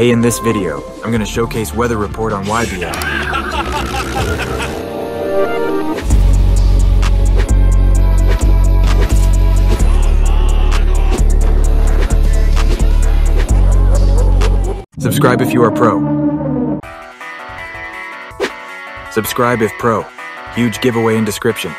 Hey, in this video, I'm gonna showcase weather report on YBL. Subscribe if you are pro. Subscribe if pro. Huge giveaway in description.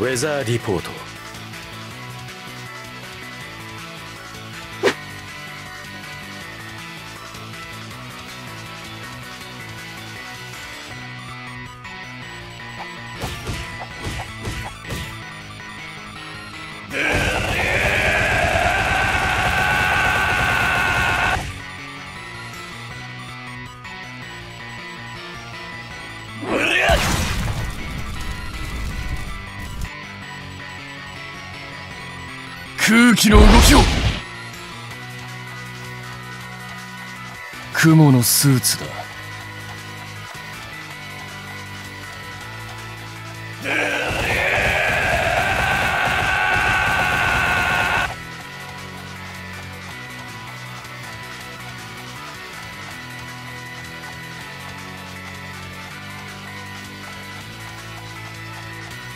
ウェザー。リポート空気の動きを。雲のスーツだ。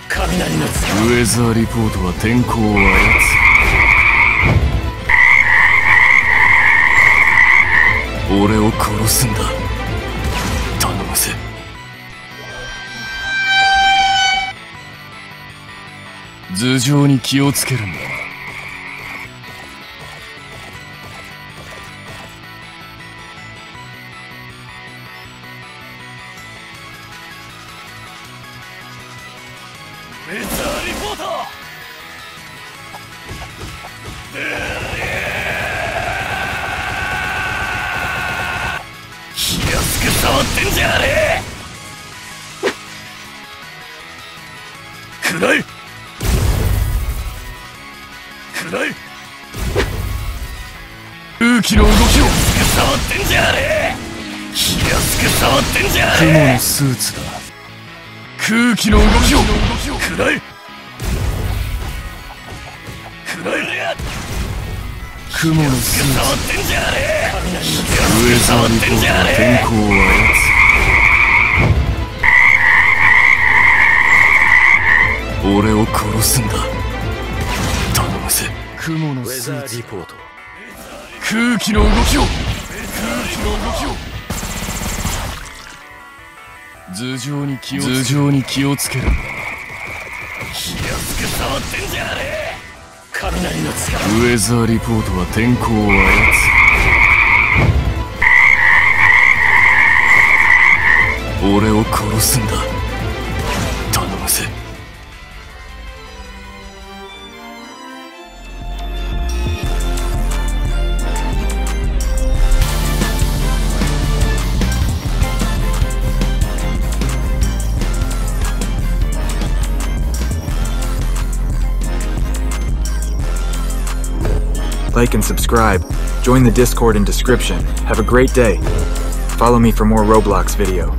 雷のつウェザーリポートは天候を操る俺を殺すんだ。頼むぜ。頭上に気をつけるんだウェザーリポート。気触ってんじゃねえ！くらい！くらい！空気の動きを。触ってんじゃねえ！気安く触ってんじゃね雲えのスーツだ。空気の動きを。くらい！くらい雲のスーツ触ってんじゃねえウェザーリポートは天候を操る俺を殺すんだ。頼むぜ。雲のスーツーリポート。空気の動きを。空気の動きを。頭上に気を頭上に気をつける。んだ気安く触ってんじゃねえ雷の力。ウェザーリポートは天候を操る。俺を殺すんだ。Like and subscribe. Join the Discord in description. Have a great day. Follow me for more Roblox video.